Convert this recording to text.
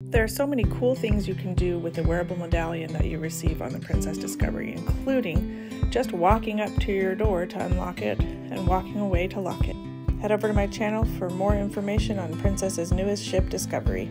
There are so many cool things you can do with the wearable medallion that you receive on the Princess Discovery, including just walking up to your door to unlock it and walking away to lock it. Head over to my channel for more information on Princess's newest ship, Discovery.